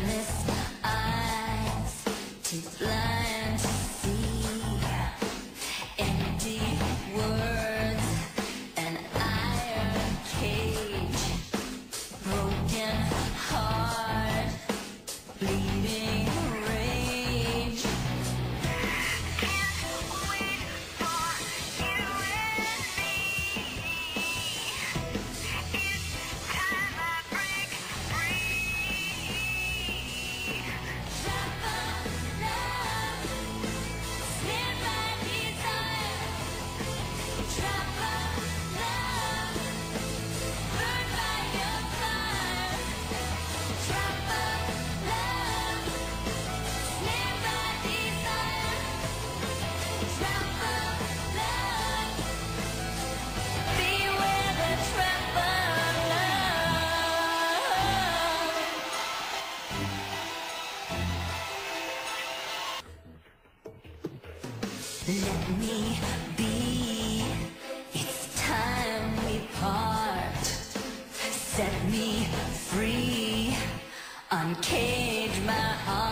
endless Let me be. It's time we part. Set me free. Uncage my heart.